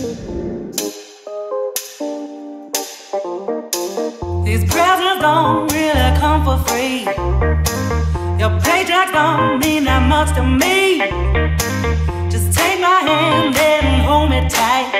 These presents don't really come for free. Your paycheck don't mean that much to me. Just take my hand and hold me tight.